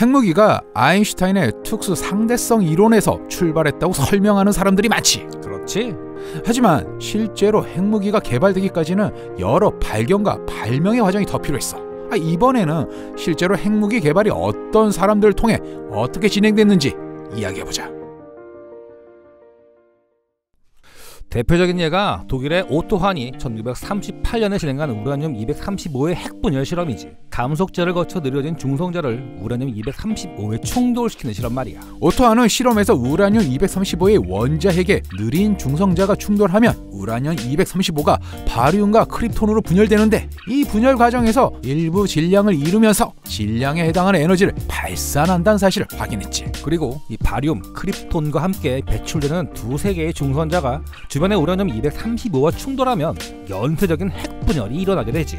핵무기가 아인슈타인의 특수 상대성 이론에서 출발했다고 설명하는 사람들이 많지. 그렇지. 하지만 실제로 핵무기가 개발되기까지는 여러 발견과 발명의 과정이 더 필요했어. 아, 이번에는 실제로 핵무기 개발이 어떤 사람들을 통해 어떻게 진행됐는지 이야기해보자. 대표적인 예가 독일의 오토 한이 1938년에 진행한 우라늄 235의 핵분열 실험이지. 감속재를 거쳐 느려진 중성자를 우라늄 235에 충돌시키는 실험 말이야. 오토 한은 실험에서 우라늄 235의 원자핵에 느린 중성자가 충돌하면 우라늄 235가 바리움과 크립톤으로 분열되는데 이 분열 과정에서 일부 질량을 이루면서 질량에 해당하는 에너지를 발산한다는 사실을 확인했지. 그리고 이 바리움, 크립톤과 함께 배출되는 두세 개의 중성자가 주 변의 우라늄 235와 충돌하면 연쇄적인 핵분열이 일어나게 되지.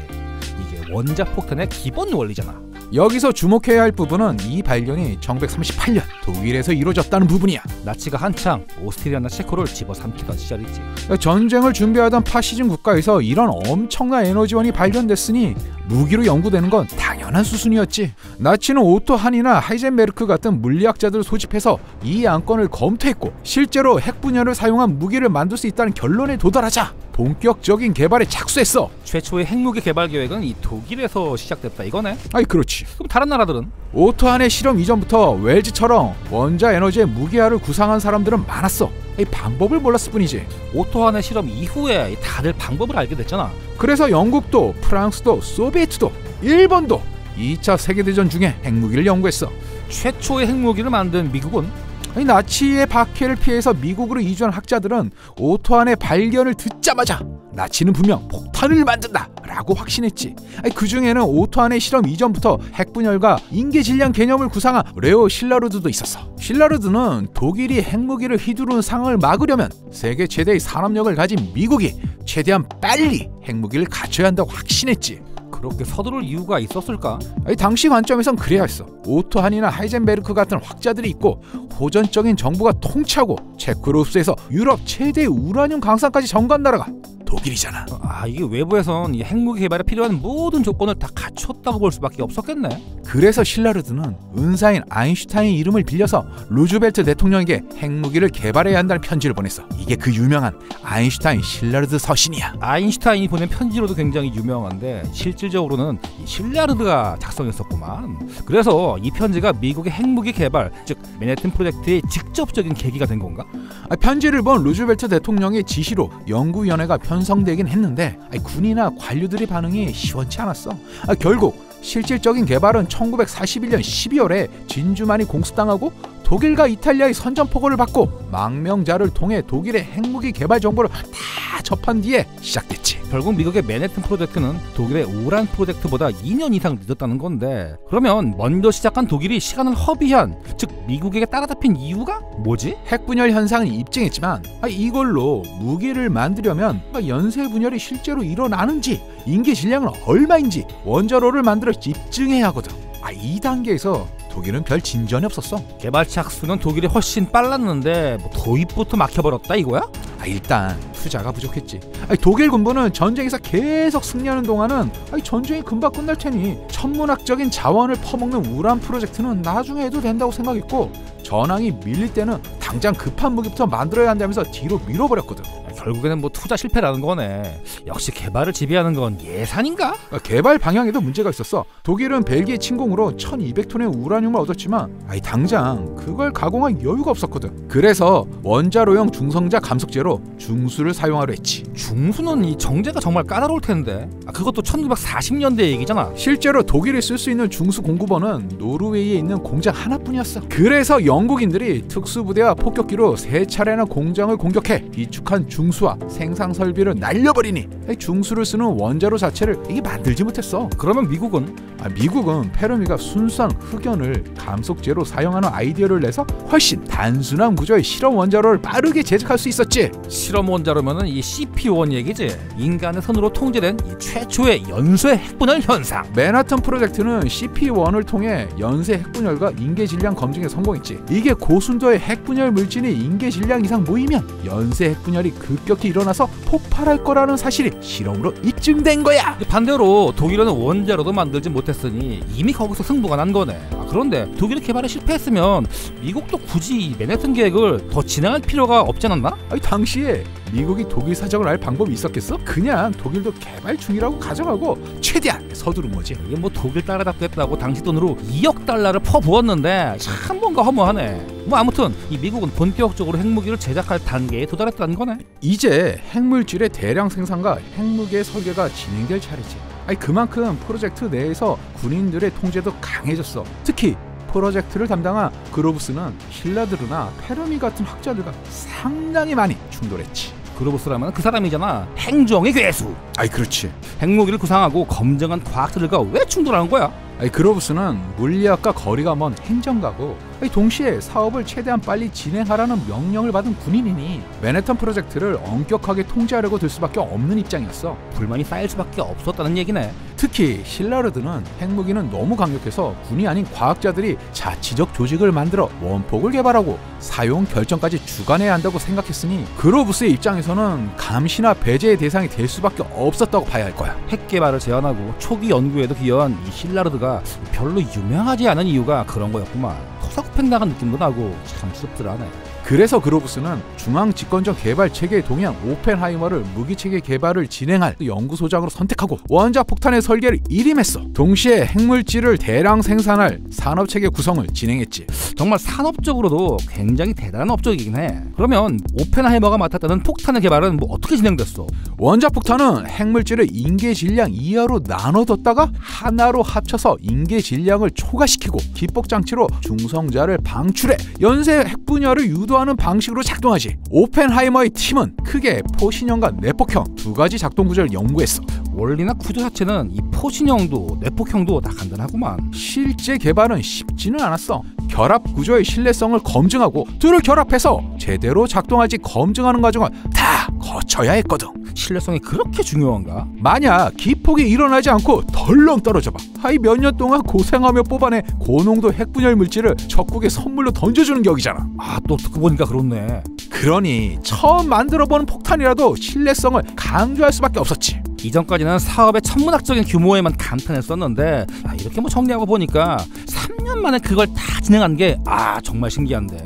이게 원자폭탄의 기본 원리잖아. 여기서 주목해야 할 부분은 이 발견이 1938년 독일에서 이루어졌다는 부분이야. 나치가 한창 오스트리아나 체코를 집어삼키던 시절이지. 전쟁을 준비하던 파시즘 국가에서 이런 엄청난 에너지원이 발견됐으니 무기로 연구되는 건 당연한 수순이었지. 나치는 오토 한이나 하이젠베르크 같은 물리학자들을 소집해서 이 안건을 검토했고 실제로 핵 분열을 사용한 무기를 만들 수 있다는 결론에 도달하자 본격적인 개발에 착수했어. 최초의 핵무기 개발 계획은 이 독일에서 시작됐다 이거네. 아이 그렇지. 그럼 다른 나라들은 오토 한의 실험 이전부터 웰즈처럼 원자 에너지의 무기화를 구상한 사람들은 많았어. 이 방법을 몰랐을 뿐이지. 오토한의 실험 이후에 다들 방법을 알게 됐잖아. 그래서 영국도 프랑스도 소비에트도 일본도 2차 세계대전 중에 핵무기를 연구했어. 최초의 핵무기를 만든 미국은 아니, 나치의 박해를 피해서 미국으로 이주한 학자들은 오토한의 발견을 듣자마자 나치는 분명 폭탄을 만든다라고 확신했지. 그 중에는 오토한의 실험 이전부터 핵분열과 인계질량 개념을 구상한 레오 실라르드도 있었어. 실라르드는 독일이 핵무기를 휘두르는 상황을 막으려면 세계 최대의 산업력을 가진 미국이 최대한 빨리 핵무기를 갖춰야 한다고 확신했지. 그렇게 서두를 이유가 있었을까? 아니, 당시 관점에선 그래야 했어. 오토한이나 하이젠베르크 같은 학자들이 있고 호전적인 정부가 통치하고 체코로스에서 유럽 최대의 우라늄 광산까지 점거한 나라가 독일이잖아. 아 이게 외부에선 이 핵무기 개발에 필요한 모든 조건을 다 갖췄다고 볼 수밖에 없었겠네. 그래서 실라르드는 은사인 아인슈타인 이름을 빌려서 루즈벨트 대통령에게 핵무기를 개발해야 한다는 편지를 보냈어. 이게 그 유명한 아인슈타인 실라르드 서신이야. 아인슈타인이 보낸 편지로도 굉장히 유명한데 실질적으로는 이 실라르드가 작성했었구만. 그래서 이 편지가 미국의 핵무기 개발, 즉 맨해튼 프로젝트의 직접적인 계기가 된 건가? 아, 편지를 본 루즈벨트 대통령의 지시로 연구위원회가 편 성되긴 했는데 아, 군이나 관료들의 반응이 시원치 않았어. 아, 결국 실질적인 개발은 1941년 12월에 진주만이 공습당하고 독일과 이탈리아의 선전포고를 받고 망명자를 통해 독일의 핵무기 개발 정보를 다 접한 뒤에 시작됐지. 결국 미국의 맨해튼 프로젝트는 독일의 우란 프로젝트보다 2년 이상 늦었다는 건데 그러면 먼저 시작한 독일이 시간을 허비한 즉 미국에게 따라잡힌 이유가 뭐지? 핵 분열 현상을 입증했지만 아, 이걸로 무기를 만들려면 아, 연쇄 분열이 실제로 일어나는지 인계 질량은 얼마인지 원자로를 만들어 입증해야 하거든. 아, 이 단계에서 독일은 별 진전이 없었어. 개발 착수는 독일이 훨씬 빨랐는데 뭐 도입부터 막혀버렸다 이거야? 아, 일단 투자가 부족했지. 아니, 독일 군부는 전쟁에서 계속 승리하는 동안은 아니, 전쟁이 금방 끝날 테니 천문학적인 자원을 퍼먹는 우란 프로젝트는 나중에 해도 된다고 생각했고 전황이 밀릴 때는 당장 급한 무기부터 만들어야 한다면서 뒤로 밀어버렸거든. 결국에는 뭐 투자 실패라는 거네. 역시 개발을 지배하는 건 예산인가? 아, 개발 방향에도 문제가 있었어. 독일은 벨기에 침공으로 1,200톤의 우라늄을 얻었지만 아니 당장 그걸 가공할 여유가 없었거든. 그래서 원자로용 중성자 감속제로 중수를 사용하려 했지. 중수는 이 정제가 정말 까다로울 텐데. 아, 그것도 1940년대 얘기잖아. 실제로 독일이 쓸 수 있는 중수 공급원은 노르웨이에 있는 공장 하나뿐이었어. 그래서 영국인들이 특수부대와 폭격기로 세 차례나 공장을 공격해 비축한 중 수와 생산 설비를 날려버리니 중수를 쓰는 원자로 자체를 이게 만들지 못했어. 그러면 미국은 아, 미국은 페르미가 순수한 흑연을 감속제로 사용하는 아이디어를 내서 훨씬 단순한 구조의 실험 원자로를 빠르게 제작할 수 있었지. 실험 원자로면은 이 CP1 얘기지. 인간의 손으로 통제된 이 최초의 연쇄 핵분열 현상. 맨하튼 프로젝트는 CP1을 통해 연쇄 핵분열과 인계 질량 검증에 성공했지. 이게 고순도의 핵분열 물질이 인계 질량 이상 모이면 연쇄 핵분열이 급격히 일어나서 폭발할 거라는 사실이 실험으로 입증된 거야. 반대로 독일은 원자로도 만들지 못했으니 이미 거기서 승부가 난 거네. 아, 그런데 독일이 개발에 실패했으면 미국도 굳이 이 맨해튼 계획을 더 진행할 필요가 없지 않았나? 아니, 당시에 미국이 독일 사정을 알 방법이 있었겠어? 그냥 독일도 개발 중이라고 가정하고 최대한 서두른 거지. 이게 뭐 독일 따라잡겠다고 당시 돈으로 2억 달러를 퍼부었는데 참 뭔가 허무하네. 뭐 아무튼 이 미국은 본격적으로 핵무기를 제작할 단계에 도달했다는 거네. 이제 핵물질의 대량 생산과 핵무기의 설계가 진행될 차례지. 아니 그만큼 프로젝트 내에서 군인들의 통제도 강해졌어. 특히 프로젝트를 담당한 그로브스는 힐라드르나 페르미 같은 학자들과 상당히 많이 충돌했지. 그로브스라면 그 사람이잖아. 행정의 괴수. 아이 그렇지. 핵무기를 구상하고 검증한 과학자들과 왜 충돌하는 거야? 아니 그로브스는 물리학과 거리가 먼 행정가고 동시에 사업을 최대한 빨리 진행하라는 명령을 받은 군인이니 맨해튼 프로젝트를 엄격하게 통제하려고 들 수밖에 없는 입장이었어. 불만이 쌓일 수밖에 없었다는 얘기네. 특히 실라르드는 핵무기는 너무 강력해서 군이 아닌 과학자들이 자치적 조직을 만들어 원폭을 개발하고 사용 결정까지 주관해야 한다고 생각했으니 그로브스의 입장에서는 감시나 배제의 대상이 될 수밖에 없었다고 봐야 할 거야. 핵 개발을 제안하고 초기 연구에도 기여한 이 힐라르드가 별로 유명하지 않은 이유가 그런 거였구만. 토사구팽 나간 느낌도 나고 참 씁쓸하네. 그래서 그로브스는 중앙 집권적 개발 체계에 동의한 오펜하이머를 무기 체계 개발을 진행할 연구소장으로 선택하고 원자 폭탄의 설계를 일임했어. 동시에 핵물질을 대량 생산할 산업 체계 구성을 진행했지. 정말 산업적으로도 굉장히 대단한 업적이긴 해. 그러면 오펜하이머가 맡았다는 폭탄의 개발은 뭐 어떻게 진행됐어? 원자 폭탄은 핵물질을 인계 질량 이하로 나눠뒀다가 하나로 합쳐서 인계 질량을 초과시키고 기폭 장치로 중성자를 방출해 연쇄 핵 분열을 유도 하는 방식으로 작동하지. 오펜하이머의 팀은 크게 포신형과 내폭형 두 가지 작동 구조를 연구했어. 원리나 구조 자체는 이 포신형도 내폭형도 다 간단하구만. 실제 개발은 쉽지는 않았어. 결합 구조의 신뢰성을 검증하고 둘을 결합해서 제대로 작동할지 검증하는 과정을 다 거쳐야 했거든. 신뢰성이 그렇게 중요한가? 만약 기폭이 일어나지 않고 덜렁 떨어져 봐. 하이 몇 년 동안 고생하며 뽑아낸 고농도 핵분열 물질을 적국에 선물로 던져주는 격이잖아. 아 또 듣고 보니까 그렇네. 그러니 처음 만들어보는 폭탄이라도 신뢰성을 강조할 수밖에 없었지. 이전까지는 사업의 천문학적인 규모에만 감탄했었는데 아, 이렇게 뭐 정리하고 보니까 3년 만에 그걸 다 진행한 게 아 정말 신기한데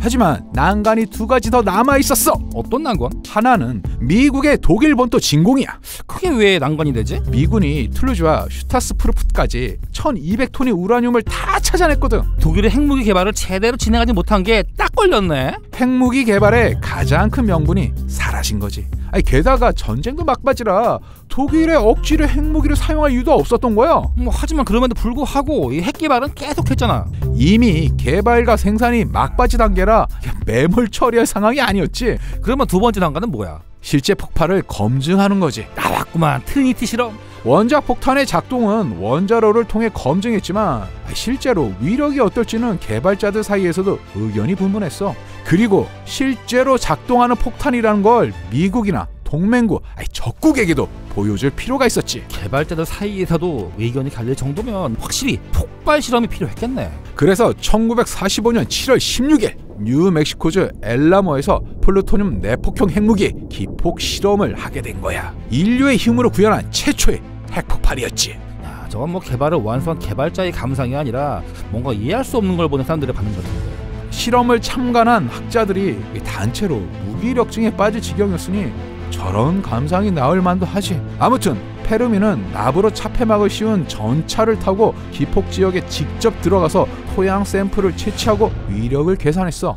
하지만 난관이 두 가지 더 남아 있었어. 어떤 난관? 하나는 미국의 독일 본토 진공이야. 그게 왜 난관이 되지? 미군이 툴루즈와 슈타스푸르프까지 1200톤의 우라늄을 다 찾아냈거든. 독일의 핵무기 개발을 제대로 진행하지 못한 게 딱 걸렸네. 핵무기 개발의 가장 큰 명분이 사라진 거지. 아니 게다가 전쟁도 막바지라 독일에 억지로 핵무기를 사용할 이유도 없었던 거야. 뭐 하지만 그럼에도 불구하고 이 핵 개발은 계속했잖아. 이미 개발과 생산이 막바지 단계라 매몰 처리할 상황이 아니었지. 그러면 두 번째 난관은 뭐야? 실제 폭발을 검증하는 거지. 나왔구만 트리니티 실험. 원자 폭탄의 작동은 원자로를 통해 검증했지만 실제로 위력이 어떨지는 개발자들 사이에서도 의견이 분분했어. 그리고 실제로 작동하는 폭탄이라는 걸 미국이나 동맹국, 아니 적국에게도 보여줄 필요가 있었지. 개발자들 사이에서도 의견이 갈릴 정도면 확실히 폭발 실험이 필요했겠네. 그래서 1945년 7월 16일 뉴멕시코주 앨라모고도에서 플루토늄 내폭형 핵무기 기폭 실험을 하게 된 거야. 인류의 힘으로 구현한 최초의 핵폭발이었지. 야, 저건 뭐 개발을 완수한 개발자의 감상이 아니라 뭔가 이해할 수 없는 걸 보는 사람들의 반응 같은데. 실험을 참관한 학자들이 단체로 무기력증에 빠질 지경이었으니 저런 감상이 나올 만도 하지. 아무튼 페르미는 나부로 차폐막을 씌운 전차를 타고 기폭 지역에 직접 들어가서 토양 샘플을 채취하고 위력을 계산했어.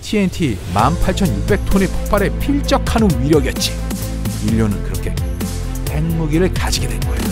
TNT 18,600톤의 폭발에 필적하는 위력이었지. 인류는 핵무기를 가지게 된 거야.